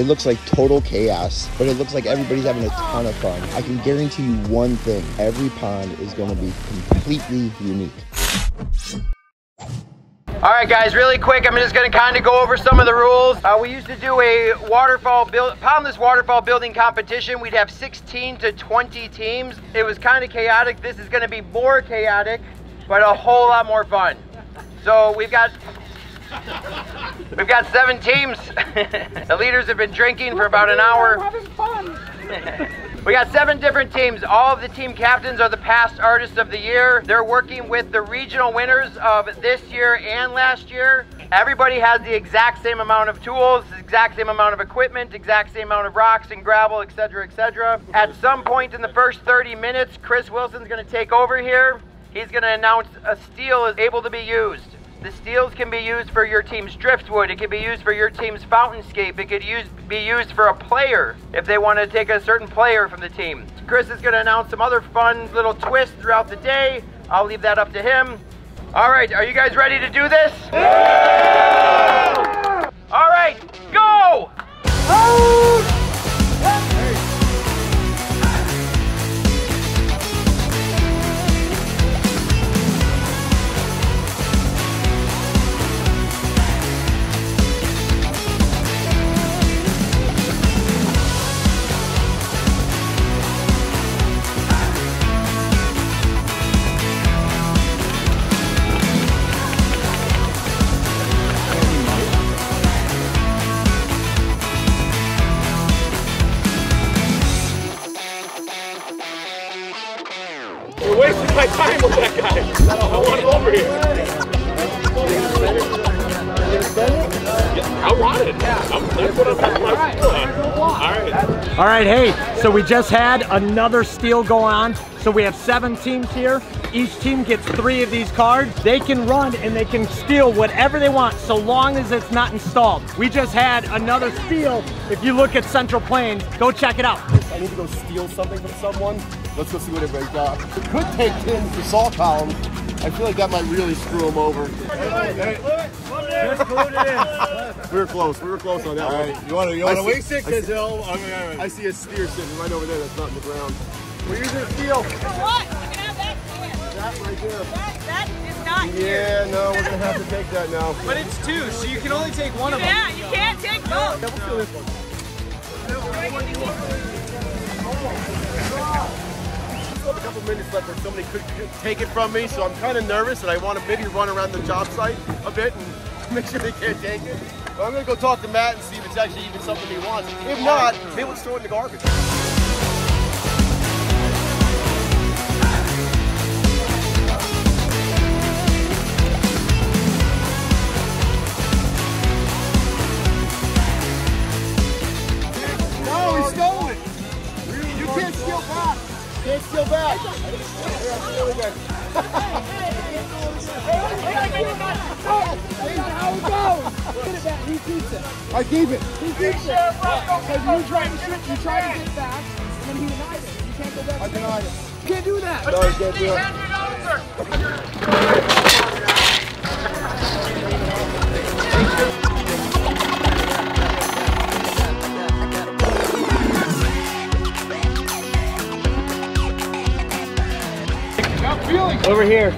It looks like total chaos, but it looks like everybody's having a ton of fun. I can guarantee you one thing. Every pond is going to be completely unique. All right, guys, really quick, I'm just gonna kind of go over some of the rules. Uh, we used to do a waterfall build, pondless waterfall building competition. We'd have 16 to 20 teams. It was kind of chaotic. This is gonna be more chaotic, but a whole lot more fun. So we've got We've got seven teams. the leaders have been drinking for about an hour. having fun. We got seven different teams. All of the team captains are the past artists of the year. They're working with the regional winners of this year and last year. Everybody has the exact same amount of tools, exact same amount of equipment, exact same amount of rocks and gravel, etc., etc. At some point in the first 30 minutes, Chris Wilson's going to take over here. He's going to announce a steal is able to be used. The steals can be used for your team's driftwood. It can be used for your team's fountainscape. It could use, be used for a player if they want to take a certain player from the team. Chris is going to announce some other fun little twists throughout the day. I'll leave that up to him. All right, are you guys ready to do this? Yeah! All right, go! You're I want it. I'm, that's what I'm putting my foot on. All right. All right, hey, so we just had another steal go on. So we have seven teams here. Each team gets three of these cards. They can run and they can steal whatever they want so long as it's not installed. We just had another steal. If you look at Central Plains, go check it out. I need to go steal something from someone. Let's go see what everybody got. It could take tins for salt Column. I feel like that might really screw him over. We were close. We were close on that All one. right, you want to you want to see- waste it I see- it'll. I mean, I mean, I see a steer sitting right over there that's not in the ground. We're using a steal. For what? You can have that can. That right there. That, that is not Yeah, no, we're gonna have to take that now. But it's two, so you can only take one of them. Yeah, you can't take both. Yeah, we'll steal this one. Still have a couple minutes left where somebody could could take it from me, so I'm kind of nervous and I want to maybe run around the job site a bit and make sure they can't take it. I'm gonna go talk to Matt and see if it's actually even something he wants. If not, we'll just throw it in the garbage. I keep it. He keeps it. Because you try to shoot, you try to get it back, and then he denied it. You can't go back. I denied it. You can't do that. No, you can't do it. Over here.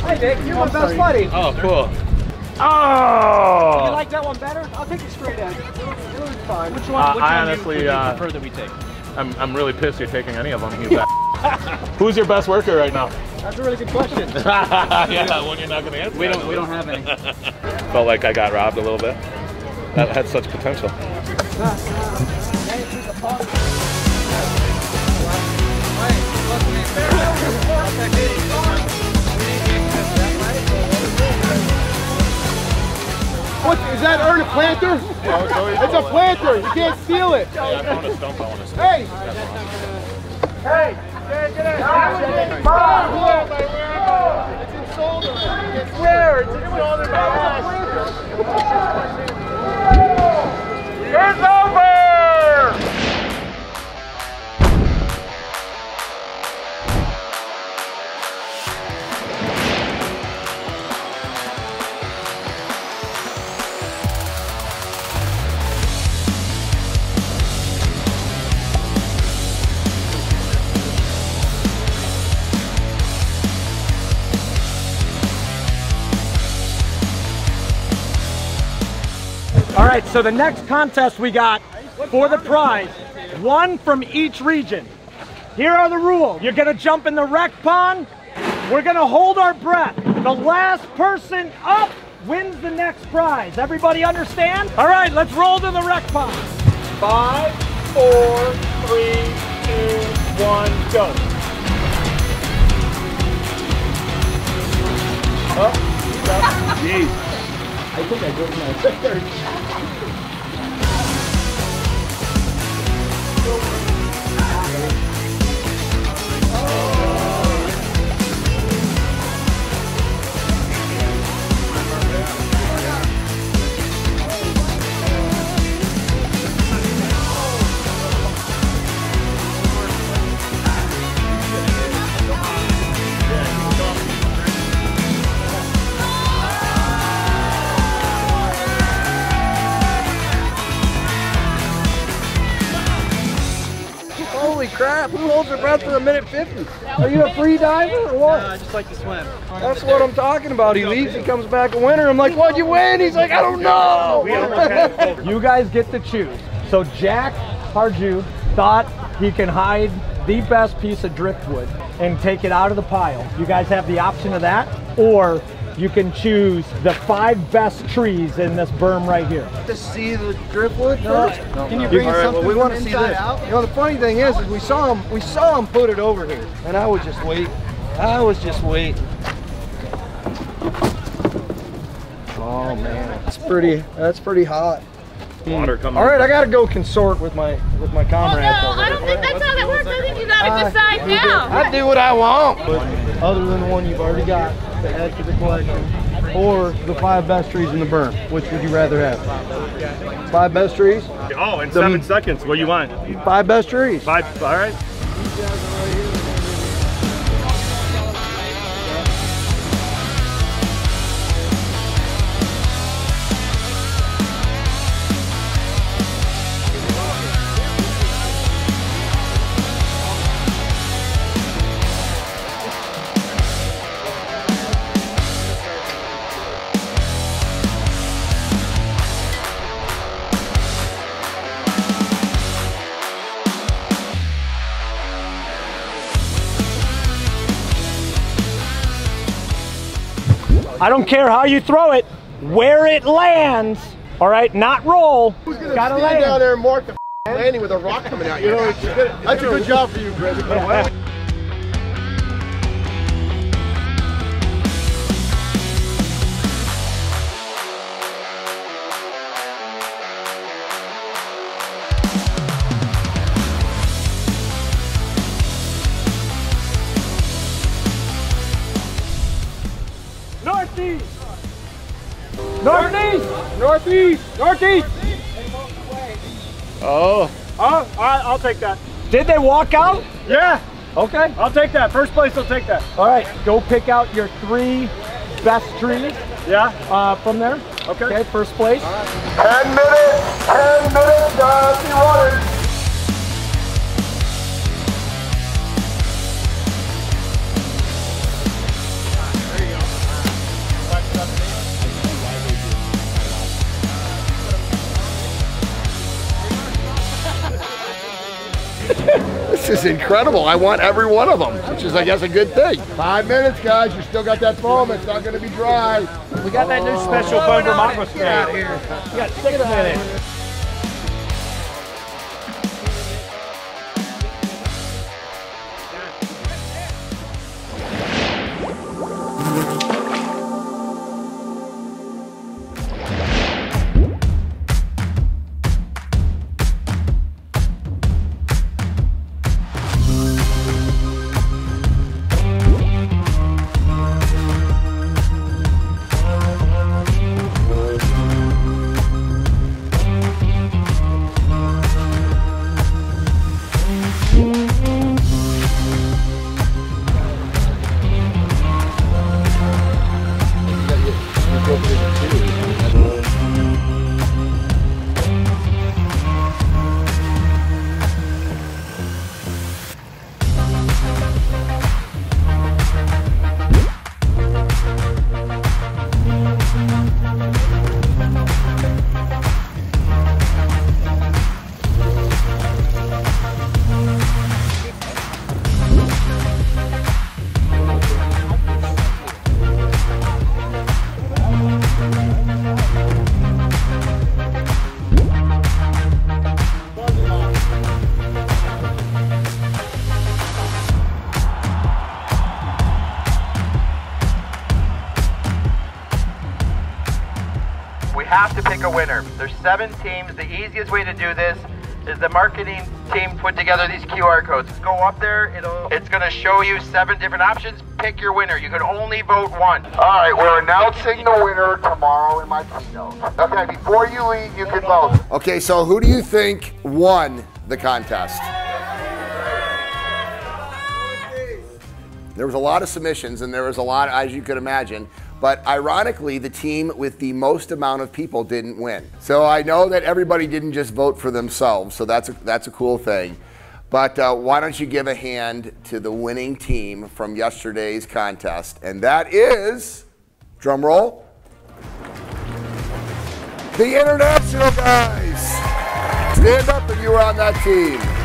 Hey, Nick, you're my best buddy. Oh, cool. You Oh. like that one better? I'll take the straight edge. It was, it was fine. Which Uh, I honestly, uh, prefer that we take? I'm, I'm really pissed you're taking any of them. You. Who's your best worker right now? That's a really good question. yeah, when you're not going to answer. We don't. We don't have any. Felt like I got robbed a little bit. That had such potential. Planter? It's a planter. You can't steal it. Yeah, I found a stump I want to steal. Hey! Hey! It's installed already. It's where? It's installed It's right, so the next contest we got for the prize, one from each region. Here are the rules. You're gonna jump in the rec pond. We're gonna hold our breath. The last person up wins the next prize. Everybody understand? All right, let's roll to the rec pond. Five, four, three, two, one, go. Oh, Holy a minute 50? Are you a free diver or what? I just like to swim. That's what I'm talking about. He leaves, he comes back a winner. I'm like, what'd you win? He's like, I don't know. You guys get to choose. So Jack Harju thought he can hide the best piece of driftwood and take it out of the pile. You guys have the option of that, or you can choose the five best trees in this berm right here. to see the driftwood first? Can you bring All right, something well, we want to see inside this. out? You know, the funny thing is, is we saw him, we saw him put it over here, and I was just waiting. I was just waiting. Oh man, that's pretty. That's pretty hot. Hmm. Water coming. All right, I gotta go consort with my with my Oh, no, comrades. I don't think that's how that works. I think you gotta decide now. I do what I want. But other than the one you've already got to add to the collection, or the five best trees in the berm, which would you rather have? Five best trees? Oh, in The- seven seconds. What do you want? Five best trees. Five. All right. I don't care how you throw it, where it lands. All right, not roll. Gotta Stand down there and mark the landing with a rock coming out. You know, it's good, that's a good job for you, Greg. Northeast. Northeast. Northeast. Northeast. Oh. Oh, I, I'll take that. Did they walk out? Yeah. Okay. I'll take that. First place. I'll take that. All right, go pick out your three best trees Yeah. uh, from there. Okay. Okay, first place. 10 minutes, 10 minutes, guys, be running. Is incredible. I want every one of them, which is, I guess, a good thing. Five minutes, guys. You still got that foam. It's not going to be dry. We got that new special foam Vermont spray. You got six minutes. Seven teams. The easiest way to do this is the marketing team put together these QR codes. Go up there, it'll it's gonna show you seven different options. Pick your winner. You can only vote one. All right, we're announcing the winner tomorrow in my keynote. Okay, before you leave, you can vote. Okay, so who do you think won the contest? There was a lot of submissions, and there was a lot, as you could imagine. But ironically, the team with the most amount of people didn't win. So I know that everybody didn't just vote for themselves, so that's a, that's a cool thing. But uh, why don't you give a hand to the winning team from yesterday's contest? And that is, drum roll, the International guys. Stand up if you were on that team.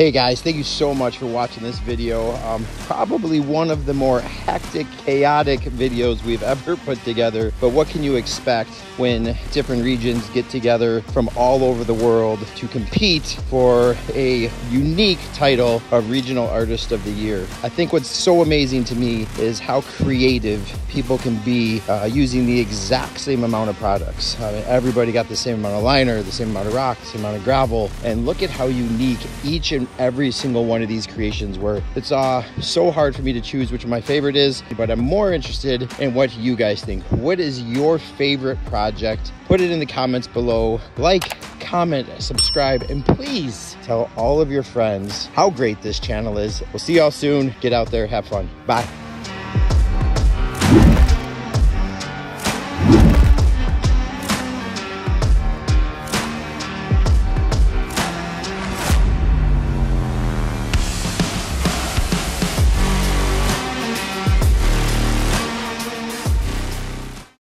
Hey guys, thank you so much for watching this video. Um, probably one of the more hectic, chaotic videos we've ever put together. But what can you expect when different regions get together from all over the world to compete for a unique title of Regional Artist of the Year? I think what's so amazing to me is how creative people can be uh, using the exact same amount of products. I mean, everybody got the same amount of liner, the same amount of rock, the same amount of gravel, and look at how unique each and every single one of these creations were. It's uh, so hard for me to choose which my favorite is, but I'm more interested in what you guys think. What is your favorite project? Put it in the comments below. Like, comment, subscribe, and please tell all of your friends how great this channel is. We'll see y'all soon. Get out there, have fun. Bye.